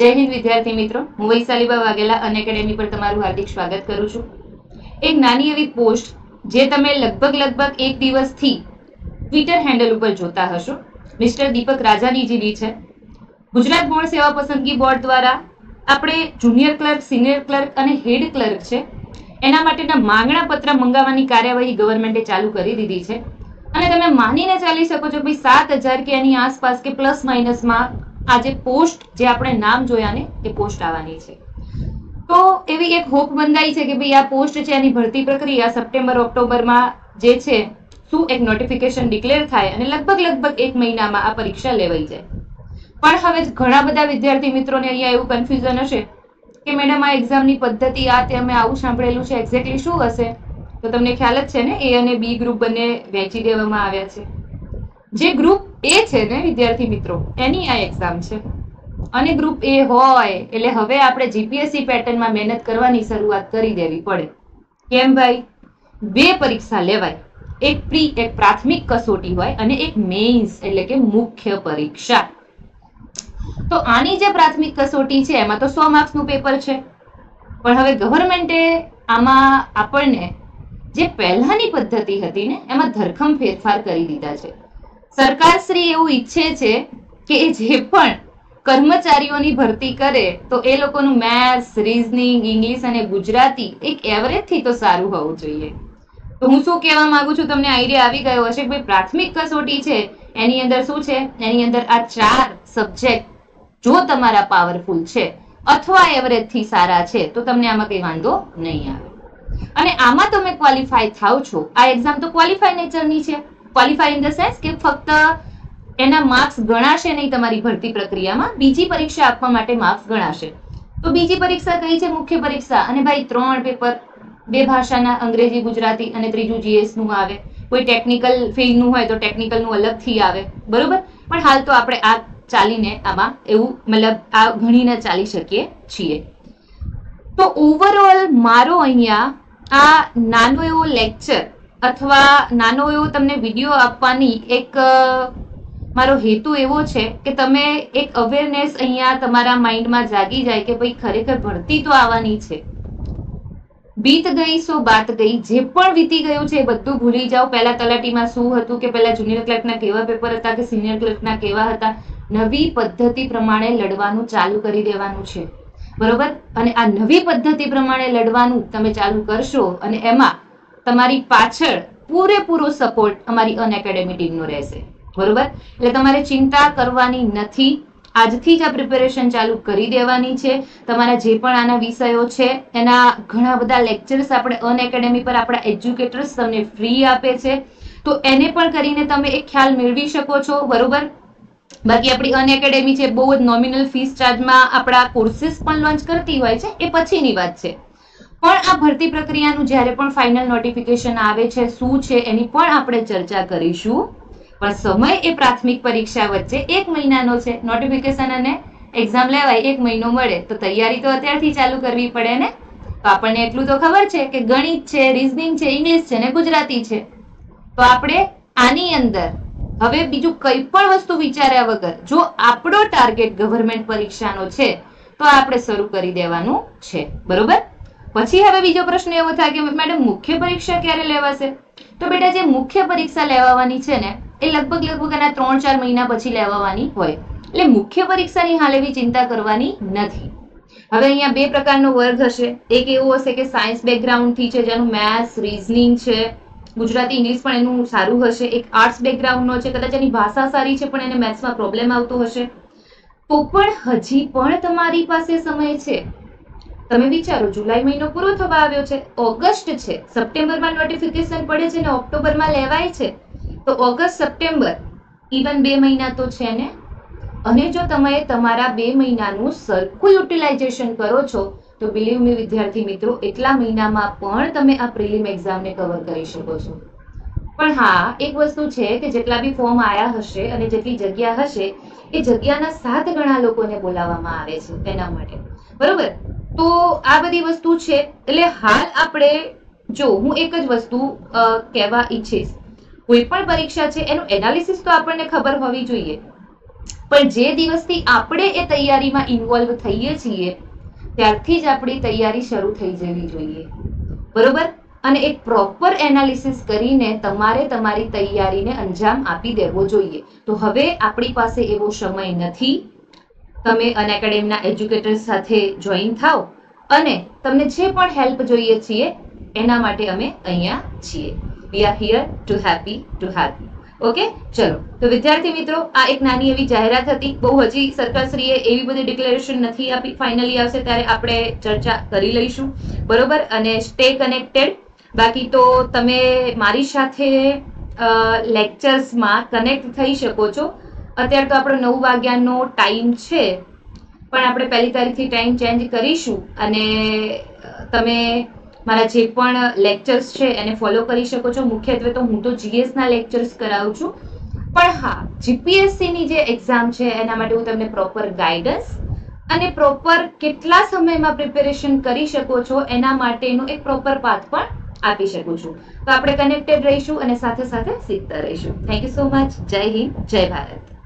જય હિન્દ, વિદ્યાર્થી મિત્રો. હું વૈશાલીબા વાઘેલા, અન પર તમારું હાર્દિક સ્વાગત કરું છું. એક નાની એવી પોસ્ટ જે તમે લગભગ લગભગ એક દિવસથી ટ્વિટર હેન્ડલ ઉપર જોતા હશો. મિસ્ટર દીપક રાજાનીજીની છે. ગુજરાત બોર્ડ સેવા પસંદગી બોર્ડ દ્વારા આપણે જુનિયર ક્લર્ક સિનિયર ક્લર્ક અને હેડ ક્લર્ક છે, એના માટેના માંગણા પત્ર મંગાવવાની કાર્યવાહી ગવર્મેન્ટે ચાલુ કરી દીધી છે. અને તમે માનીને ચાલી શકો છો ભાઈ સાત હજાર કે એની આસપાસ કે પ્લસ માઇનસમાં આ જે પોસ્ટ જે આપણે નામ જોયા ને, એ પોસ્ટ આવવાની છે. તો એવી એક હોપ બંધાઈ છે કે ભાઈ આ પોસ્ટ છે, એની ભરતી પ્રક્રિયા સપ્ટેમ્બર, ઓક્ટોબરમાં જે છે, શું એક નોટિફિકેશન ડિક્લેર થાય અને લગભગ લગભગ એક મહિનામાં આ પરીક્ષા લેવાઈ જાય. પણ હવે ઘણા બધા વિદ્યાર્થી મિત્રોને અહીંયા એવું કન્ફ્યુઝન હશે કે મેડમ, આ એક્ઝામની પદ્ધતિ આ તે અમે આવું સાંભળેલું છે એક્ઝેક્ટલી શું હશે? તો તમને ખ્યાલ જ છે ને એ અને બી ગ્રુપ બંને વહેંચી દેવામાં આવ્યા છે. જે ગ્રુપ એ છે ને, વિદ્યાર્થી મિત્રો, એની આ એક્ઝામ છે. અને ગ્રુપ એ હોય, એટલે હવે આપણે જીપીએસસી પેટર્નમાં મહેનત કરવાની શરૂઆત કરી દેવી પડે. કેમ ભાઈ? બે પરીક્ષા લેવાય. એક પ્રી એક પ્રાથમિક કસોટી હોય અને એક મેઇન્સ એટલે કે મુખ્ય પરીક્ષા. તો આની જે પ્રાથમિક કસોટી છે, એમાં તો સો માર્ક્સનું પેપર છે. પણ હવે ગવર્મેન્ટે આમાં આપણને જે પહેલાની પદ્ધતિ હતી ને, એમાં ધરખમ ફેરફાર કરી દીધા છે. સરકારશ્રી એવું ઈચ્છે છે કે જે પણ કર્મચારીઓની ભરતી કરે, તો એ લોકોનું મેથ્સ, રીઝનિંગ, ઇંગ્લિશ અને ગુજરાતી એક એવરેજથી તો સારું હોવું જોઈએ. તો હું શું કહેવા માંગુ છું, તમને આઈડિયા આવી ગયો હશે કે ભાઈ પ્રાથમિક કસોટી છે, એની અંદર શું છે? એની અંદર આ ચાર સબ્જેક્ટ, જો તમારા પાવરફુલ છે, અથવા એવરેજથી સારા છે, તો તમને આમાં કઈ વાંધો નહીં આવે. અને આમાં તમે ક્વોલિફાય થાવ છો. આ એક્ઝામ તો ક્વોલિફાય નેચરની છે. ક્વોલિફાય ઇન ધ સેન્સ કે ફક્ત એના માર્ક્સ ગણાશે નહીં તમારી ભરતી પ્રક્રિયામાં, બીજી પરીક્ષા આપવા માટે માર્ક્સ ગણાશે. તો બીજી પરીક્ષા કઈ છે? મુખ્ય પરીક્ષા. અને ભાઈ, ત્રણ પેપર બે ભાષાના, અંગ્રેજી, ગુજરાતી અને ત્રીજું જીએસનું આવે. કોઈ ટેકનિકલ ફિલ્ડનું હોય તો ટેકનિકલનું અલગથી આવે. બરોબર? પણ હાલ તો આપણે આ ચાલીને આમાં એવું, મતલબ આ ગણીને ચાલી શકીએ છીએ. તો ઓવરઓલ મારો અહીંયા આ નાનો એવો લેક્ચર અથવા નાનો એવો તમને વીડિયો આપવાની એક મારો હેતુ એવો છે કે તમે એક અવેરનેસ અહીંયા તમારા માઇન્ડમાં જાગી જાય કે ભાઈ ખરેખર ભરતી તો આવવાની છે. બીત ગઈ સો બાત ગઈ, જે પણ વીતી ગયું છે એ બધું ભૂલી જાઓ. પહેલા તલાટીમાં શું હતું કે પહેલા જુનિયર ક્લર્કના કેવા પેપર હતા કે સિનિયર ક્લર્કના કેવા હતા? નવી પદ્ધતિ પ્રમાણે લડવાનું ચાલુ કરી દેવાનું છે. બરોબર? અને આ નવી પદ્ધતિ પ્રમાણે લડવાનું તમે ચાલુ કરશો અને એમાં તમારી પાછળ પૂરેપૂરો સપોર્ટ અમારી અનએકેડેમી ટીમનો રહેશે. બરોબર? એટલે તમારે ચિંતા કરવાની નથી. આજથી જ આ પ્રિપેરેશન ચાલુ કરી દેવાની છે. તમારા જે પણ આના વિષયો છે, એના ઘણા બધા લેક્ચર્સ આપણે અનએકેડેમી પર આપણા એજ્યુકેટર્સ તમને ફ્રી આપે છે. તો એને પણ કરીને તમે એક ખ્યાલ મેળવી શકો છો, બરોબર? બાકી આપણી અનએકેડેમી છે, બહુ જ નોમિનલ ફીસ ચાર્જમાં આપણા કોર્સિસ પણ લોન્ચ કરતી હોય છે, એ પછીની વાત છે. પણ આ ભરતી પ્રક્રિયાનું જ્યારે પણ ફાઇનલ નોટિફિકેશન આવે છે, શું છે એની પણ આપણે ચર્ચા કરીશું. પણ સમય એ પ્રાથમિક પરીક્ષા વચ્ચે એક મહિનાનો છે. નોટિફિકેશન અને એક્ઝામ લેવાય, એક મહિનો મળે. તો તૈયારી તો અત્યારથી ચાલુ કરવી પડે ને? તો આપણને એટલું તો ખબર છે કે ગણિત છે રીઝનિંગ છે ઇંગ્લિશ છે ને ગુજરાતી છે. તો આપણે આની અંદર હવે બીજું કઈ પણ વસ્તુ વિચાર્યા વગર, જો આપણો ટાર્ગેટ ગવર્મેન્ટ પરીક્ષાનો છે, તો આપણે શરૂ કરી દેવાનું છે. બરોબર? પછી હવે બીજો પ્રશ્ન એવો થાય કે મેડમ, મુખ્ય પરીક્ષા ક્યારે લેવાશે? તો બેટા, જે મુખ્ય પરીક્ષા લેવાની છે ને, એ લગભગ લગભગ એના ત્રણ ચાર મહિના પછી લેવાની હોય. એટલે મુખ્ય પરીક્ષાની હાલ એવી ચિંતા કરવાની નથી. હવે અહીંયા બે પ્રકારનો વર્ગ હશે. એક એવો હશે કે સાયન્સ બેકગ્રાઉન્ડથી છે, જેનું મેથ્સ, રીઝનિંગ છે, ગુજરાતી, ઇંગ્લિશ પણ એનું સારું હશે. એક આર્ટ્સ બેકગ્રાઉન્ડનો છે, કદાચ એની ભાષા સારી છે, પણ એને મેથ્સમાં પ્રોબ્લેમ આવતો હશે. તો પણ હજી પણ તમારી પાસે સમય છે. તમે વિચારો, જુલાઈ મહિનો પૂરો થવા આવ્યો છે. ઓગસ્ટ છે. સપ્ટેમ્બરમાં નોટિફિકેશન પડે છે ને ઓક્ટોબરમાં લેવાય છે. તો ઓગસ્ટ, સપ્ટેમ્બર ઇવન બે મહિના તો છે ને? અને જો તમે તમારા બે મહિનાનું સરખું યુટિલાઇઝેશન કરો છો, તો બિલીવ મી વિદ્યાર્થી મિત્રો, એટલા મહિનામાં પણ તમે આ પ્રિલિમ એક્ઝામને કવર કરી શકો છો. પણ હા, એક વસ્તુ છે કે જેટલા બી ફોર્મ આયા હશે અને જેટલી જગ્યા હશે, એ જગ્યાના સાત ગણા લોકોને બોલાવવામાં આવે છે એના માટે. બરોબર? તો આ બધી વસ્તુ છે. એટલે હાલ આપણે, જો હું એક જ વસ્તુ કહેવા ઈચ્છીશ. કોઈ પણ પરીક્ષા છે, એનું એનાલિસિસ તો આપણને ખબર હોવી જોઈએ. પણ જે દિવસથી આપણે એ તૈયારીમાં ઇન્વોલ્વ થઈએ છીએ, ત્યારથી જ આપણી તૈયારી શરૂ થઈ જવી જોઈએ. બરોબર? અને એક પ્રોપર એનાલિસિસ કરીને તમારે તમારી તૈયારીને અંજામ આપી દેવો જોઈએ. તો હવે આપણી પાસે એવો સમય નથી. તમે અનએકેડેમીના એજ્યુકેટર સાથે જોઈન થાઓ અને તમને જે પણ હેલ્પ જોઈએ છીએ, એના માટે અમે અહીંયા છીએ. We are here to happy to help okay ચલો. તો વિદ્યાર્થી મિત્રો, આ એક નાની એવી જાહેરાત હતી. બહુ હજી સરકારશ્રીએ એવી બધી ડિક્લેરેશન નથી આપી. ફાઇનલી આવશે ત્યારે આપણે ચર્ચા કરી લઈશું. બરોબર? અને સ્ટે કનેક્ટેડ બાકી તો તમે મારી સાથે લેક્ચર્સમાં કનેક્ટ થઈ શકો છો. અત્યારે તો આપણો નવ વાગ્યાનો ટાઈમ છે, પણ આપણે પહેલી તારીખથી ટાઈમ ચેન્જ કરીશું અને તમે મારા જે પણ લેક્ચર્સ છે એને ફોલો કરી શકો છો. મુખ્યત્વે તો હું તો જીએસના લેક્ચર્સ કરાવું છું. પણ હા જીપીએસસીની જે એક્ઝામ છે, એના માટે હું તમને પ્રોપર ગાઈડન્સ અને પ્રોપર કેટલા સમયમાં પ્રિપેરેશન કરી શકો છો, એના માટેનું એક પ્રોપર પાથ પણ આપી શકું છું. તો આપણે કનેક્ટેડ રહીશું અને સાથે સાથે શીખતા રહીશું. થેન્ક યુ સો મચ જય હિન્દ, જય ભારત.